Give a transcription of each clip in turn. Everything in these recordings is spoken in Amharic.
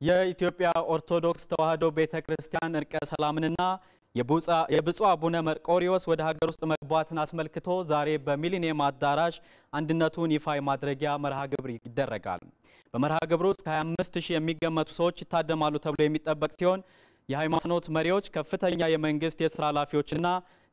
የኢትዮጵያ ኦርቶዶክስ ተዋሕዶ ቤተ ክርስቲያን እርቀ ሰላምንና የብፁዕ አቡነ መርቆሪዎስ ወደ ሀገር ውስጥ መግባትን አስመልክቶ ዛሬ በሚሊኒየም አዳራሽ አንድነቱን ይፋ የማድረጊያ መርሃ ግብር ይደረጋል። በመርሃ ግብሩ ውስጥ ከ25 ሺህ የሚገመቱ ሰዎች ይታደማሉ ተብሎ የሚጠበቅ ሲሆን የሃይማኖት መሪዎች፣ ከፍተኛ የመንግስት የስራ ኃላፊዎችና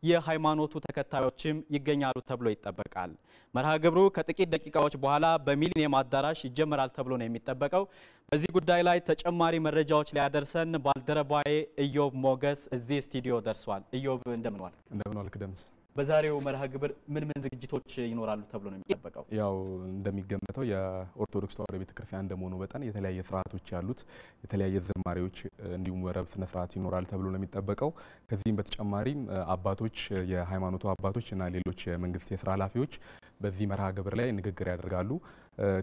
የሃይማኖቱ ተከታዮችም ይገኛሉ ተብሎ ይጠበቃል። መርሃ ግብሩ ከጥቂት ደቂቃዎች በኋላ በሚሊኒየም አዳራሽ ይጀመራል ተብሎ ነው የሚጠበቀው። በዚህ ጉዳይ ላይ ተጨማሪ መረጃዎች ሊያደርሰን ባልደረባዬ ኢዮብ ሞገስ እዚህ ስቱዲዮ ደርሷል። ኢዮብ እንደምን ዋልክ? እንደምን ዋልክ ደምስ። በዛሬው መርሃ ግብር ምን ምን ዝግጅቶች ይኖራሉ ተብሎ ነው የሚጠበቀው? ያው እንደሚገመተው የኦርቶዶክስ ተዋሕዶ ቤተክርስቲያን እንደመሆኑ መጠን የተለያየ ስርዓቶች ያሉት የተለያየ ዝማሬዎች እንዲሁም ወረብ ስነ ስርዓት ይኖራል ተብሎ ነው የሚጠበቀው። ከዚህም በተጨማሪም አባቶች፣ የሃይማኖቱ አባቶች እና ሌሎች የመንግስት የስራ ኃላፊዎች በዚህ መርሃ ግብር ላይ ንግግር ያደርጋሉ።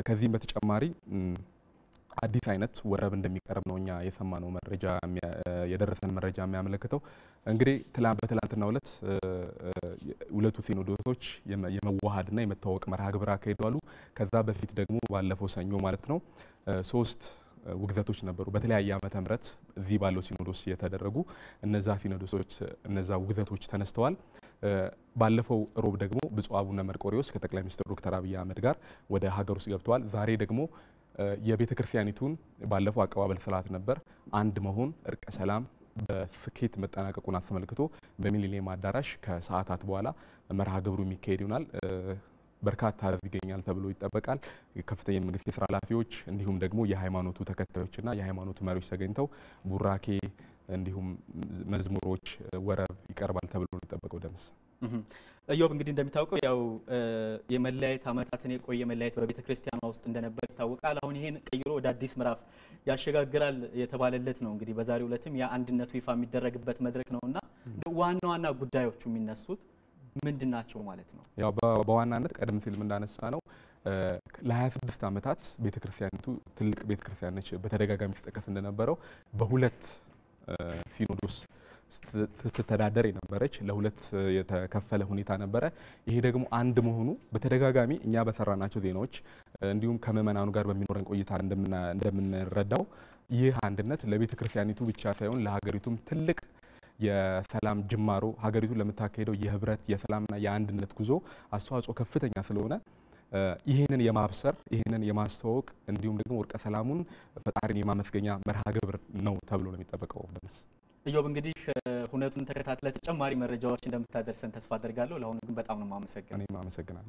ከዚህም በተጨማሪ አዲስ አይነት ወረብ እንደሚቀርብ ነው እኛ የሰማነው መረጃ የደረሰን መረጃ የሚያመለክተው። እንግዲህ በትላንትናው ዕለት ሁለቱ ሲኖዶሶች የመዋሃድና የመተዋወቅ መርሃ ግብር አካሂደዋል። ከዛ በፊት ደግሞ ባለፈው ሰኞ ማለት ነው ሶስት ውግዘቶች ነበሩ በተለያየ ዓመተ ምህረት እዚህ ባለው ሲኖዶስ የተደረጉ እነዛ ሲኖዶሶች እነዛ ውግዘቶች ተነስተዋል። ባለፈው ሮብ ደግሞ ብፁዕ አቡነ መርቆሪዎስ ከጠቅላይ ሚኒስትር ዶክተር አብይ አህመድ ጋር ወደ ሀገር ውስጥ ገብተዋል። ዛሬ ደግሞ የቤተ ክርስቲያኒቱን ባለፈው አቀባበል ስርዓት ነበር አንድ መሆን እርቀ ሰላም በስኬት መጠናቀቁን አስመልክቶ በሚሊኒየም አዳራሽ ከሰዓታት በኋላ መርሃ ግብሩ የሚካሄድ ይሆናል። በርካታ ሕዝብ ይገኛል ተብሎ ይጠበቃል። ከፍተኛ የመንግስት የስራ ኃላፊዎች እንዲሁም ደግሞ የሃይማኖቱ ተከታዮችና የሃይማኖቱ መሪዎች ተገኝተው ቡራኬ እንዲሁም መዝሙሮች፣ ወረብ ይቀርባል ተብሎ ነው የሚጠበቀው። ደምስ ኢዮብ እንግዲህ እንደሚታወቀው ያው የመለያየት ዓመታትን የቆየ መለያየት በቤተ ክርስቲያኗ ውስጥ እንደነበር ይታወቃል። አሁን ይሄን ቀይሮ ወደ አዲስ ምዕራፍ ያሸጋግራል የተባለለት ነው። እንግዲህ በዛሬው ዕለትም የአንድነቱ ይፋ የሚደረግበት መድረክ ነው እና ዋና ዋና ጉዳዮቹ የሚነሱት ምንድን ናቸው ማለት ነው? ያው በዋናነት ቀደም ሲልም እንዳነሳ ነው ለ26 ዓመታት ቤተክርስቲያኒቱ ትልቅ ቤተክርስቲያን ነች። በተደጋጋሚ ሲጠቀስ እንደነበረው በሁለት ሲኖዶስ ስትተዳደር የነበረች ለሁለት የተከፈለ ሁኔታ ነበረ። ይሄ ደግሞ አንድ መሆኑ በተደጋጋሚ እኛ በሰራናቸው ዜናዎች እንዲሁም ከምዕመናኑ ጋር በሚኖረን ቆይታ እንደምንረዳው ይህ አንድነት ለቤተ ክርስቲያኒቱ ብቻ ሳይሆን ለሀገሪቱም ትልቅ የሰላም ጅማሮ ሀገሪቱ ለምታካሄደው የህብረት የሰላምና የአንድነት ጉዞ አስተዋጽኦ ከፍተኛ ስለሆነ ይህንን የማብሰር ይህንን የማስተዋወቅ እንዲሁም ደግሞ ወርቀ ሰላሙን ፈጣሪን የማመስገኛ መርሃ ግብር ነው ተብሎ ነው የሚጠበቀው። ኢዮብ እንግዲህ ሁነቱን ተከታትለ ተጨማሪ መረጃዎች እንደምታደርሰን ተስፋ አደርጋለሁ። ለአሁኑ ግን በጣም ነው የማመሰግነው። እኔም አመሰግናለሁ።